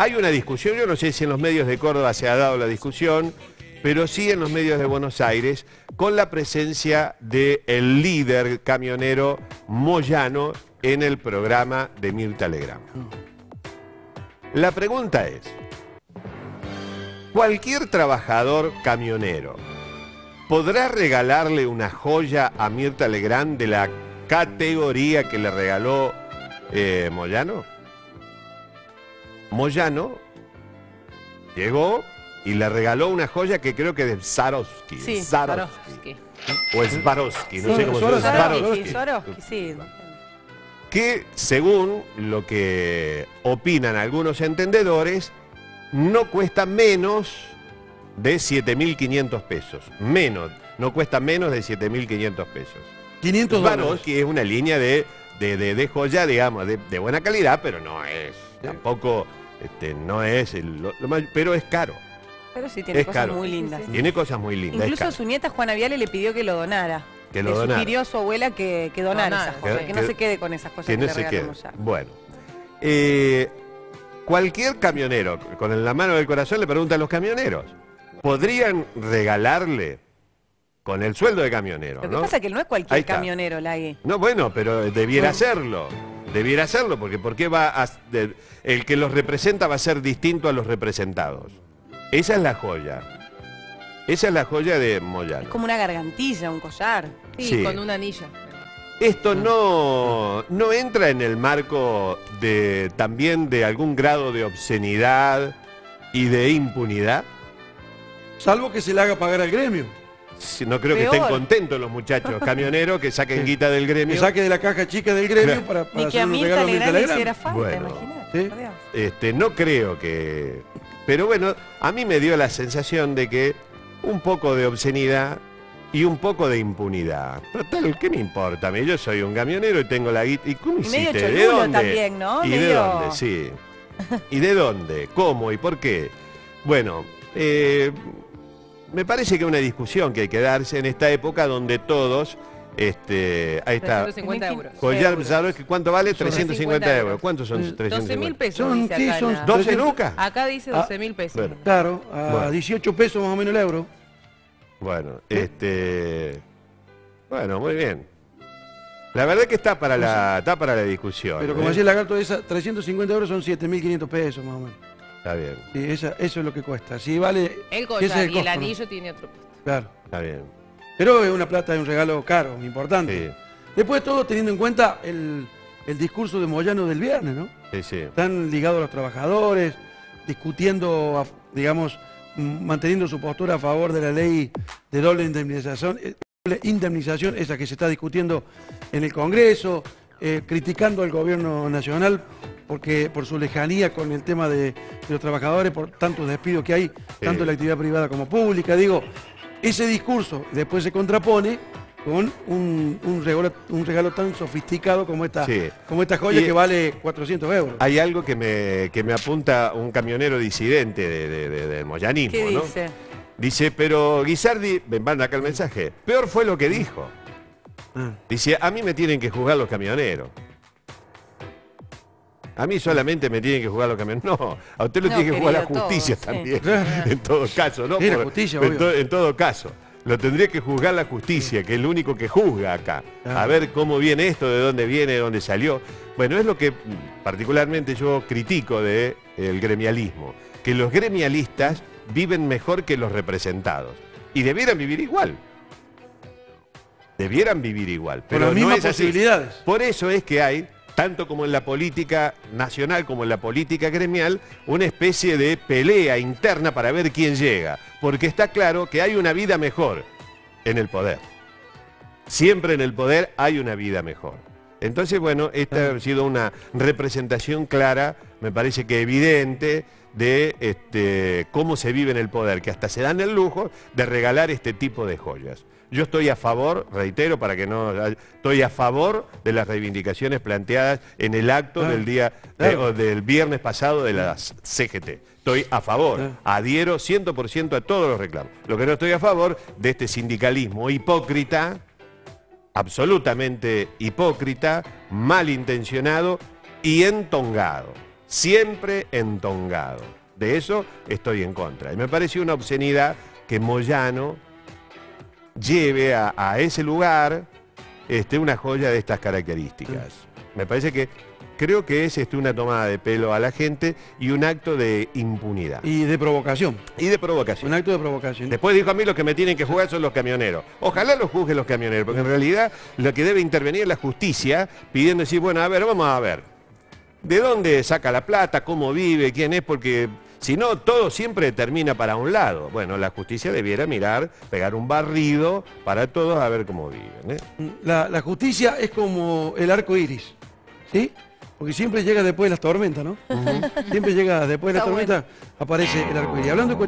Hay una discusión, yo no sé si en los medios de Córdoba se ha dado la discusión, pero sí en los medios de Buenos Aires, con la presencia del líder camionero Moyano en el programa de Mirta Legrand. La pregunta es, ¿cualquier trabajador camionero podrá regalarle una joya a Mirta Legrand de la categoría que le regaló eh, Moyano? Moyano llegó y le regaló una joya que creo que es de Swarovski. Sí, Swarovski. O Swarovski, no sé cómo se llama. Swarovski, Swarovski. Swarovski, sí. Que según lo que opinan algunos entendedores, no cuesta menos de 7.500 pesos. Menos, no cuesta menos de 7.500 pesos. 500 dólares. Swarovski es una línea de, de, de- de joya, digamos, de, de buena calidad, pero no es, tampoco, este, no es, el- lo- lo más- pero es caro. Pero sí, tiene Es cosas caro. muy lindas. Tiene cosas muy lindas. Incluso su nieta Juana Viale le pidió que lo donara. Que lo le donara. sugirió a su abuela que, que donara esas joyas, que- que, no se quede con esas cosas que que, no le se quede. ya. Bueno, eh, cualquier camionero, con la mano del corazón le pregunta a los camioneros, ¿podrían regalarle con el sueldo de camionero? Lo que ¿no? pasa es que no es cualquier camionero, Lagui. No, bueno, pero debiera hacerlo. Debiera hacerlo, porque ¿por qué va a, de- el que los representa va a ser distinto a los representados? Esa es la joya. Esa es la joya de Moyano. Es como una gargantilla, un collar. Sí, Sí. con un anillo. Esto no, no entra en el marco de también de algún grado de obscenidad y de impunidad. Salvo que se le haga pagar al gremio. Si- No creo que estén contentos los muchachos camioneros que saquen guita del gremio. Que saque de la caja chica del gremio Claro. para, para Ni que hacer a le hiciera falta, Bueno. Sí. Este, no creo que... Pero bueno, a mí me dio la sensación de que un poco de obscenidad y un poco de impunidad. Total, ¿qué me importa? a mí? Yo soy un camionero y tengo la guita. ¿Y cómo Y medio hiciste? ¿De cholulo dónde? también, ¿no? ¿Y de dónde? Sí. ¿Y de dónde? ¿Cómo? ¿Y por qué? Bueno, eh, me parece que es una discusión que hay que darse en esta época donde todos... Este, ahí está. 350 euros. Collar. ¿sabes cuánto vale? 350 euros. euros. ¿Cuántos son Eh, 350? 12 mil pesos Son- dice sí, acá. son la- 12 lucas. Acá dice Ah, 12 mil pesos. bueno. Claro, a Bueno. 18 pesos más o menos el euro. Bueno, este. Bueno, muy bien. La verdad que está para la, está para la discusión. Pero ¿eh? como decía el lagarto, esa 350 euros son 7.500 pesos más o menos. Está bien, Sí, esa- eso es lo que cuesta. Si vale. El ese collar es y el costo, ¿no? anillo tiene otro costo. Claro. está bien. Pero es una plata, es un regalo caro, importante. Sí, Después todo teniendo en cuenta el, el discurso de Moyano del viernes, ¿no? sí, sí. Están ligados a los trabajadores, discutiendo, a- digamos, manteniendo su postura a favor de la ley de doble indemnización, eh, doble indemnización, esa que se está discutiendo en el Congreso, eh, criticando al gobierno nacional porque por su lejanía con el tema de, de los trabajadores, por tantos despidos que hay, tanto en la actividad privada como pública. Digo, ese discurso después se contrapone con un, un regalo, un regalo tan sofisticado como esta, Sí. como esta joya Y- que vale 400 euros. Hay algo que me, que me apunta un camionero disidente de, de- de- del moyanismo, ¿Qué ¿no? dice? Dice, pero Guisardi, me manda acá el mensaje, peor fue lo que dijo. Ah. Dice, a mí me tienen que juzgar los camioneros. A mí solamente me tienen que juzgar los camioneros. No, a usted lo No, tiene que juzgar la justicia todo, también. sí. En todo caso, ¿no? Sí, la Por- justicia, en, to- en todo caso. Lo tendría que juzgar la justicia, que es el único que juzga acá. Claro. A ver cómo viene esto, de dónde viene, de dónde salió. Bueno, es lo que particularmente yo critico del gremialismo. Que los gremialistas viven mejor que los representados. Y debieran vivir igual. Debieran vivir igual. Con Pero las no mismas es así. posibilidades. Por eso es que hay, tanto como en la política nacional como en la política gremial, una especie de pelea interna para ver quién llega. Porque está claro que hay una vida mejor en el poder. Siempre en el poder hay una vida mejor. Entonces, bueno, esta ha sido una representación clara, me parece que evidente, de este, cómo se vive en el poder, que hasta se dan el lujo de regalar este tipo de joyas. Yo estoy a favor, reitero, para que no... Estoy a favor de las reivindicaciones planteadas en el acto Claro, del día de- claro. o del viernes pasado de la CGT. Estoy a favor, Claro. adhiero 100% a todos los reclamos. Lo que no estoy a favor de este sindicalismo hipócrita, absolutamente hipócrita, malintencionado y entongado. Siempre entongado. De eso estoy en contra. Y me pareció una obscenidad que Moyano lleve a, a ese lugar este, una joya de estas características. Me parece que creo que es este, una tomada de pelo a la gente y un acto de impunidad Y de provocación. y de provocación. Un acto de provocación. Después dijo a mí los que me tienen que jugar son los camioneros. Ojalá los juzguen los camioneros, porque en realidad lo que debe intervenir es la justicia pidiendo decir, bueno, a ver, vamos a ver. ¿De dónde saca la plata? ¿Cómo vive? ¿Quién es? Porque si no, todo siempre termina para un lado. Bueno, la justicia debiera mirar, pegar un barrido para todos a ver cómo viven. ¿eh? La, la justicia es como el arco iris, ¿sí? Porque siempre llega después de las tormentas, ¿no? Siempre llega después de las tormentas, aparece el arco iris. Hablando de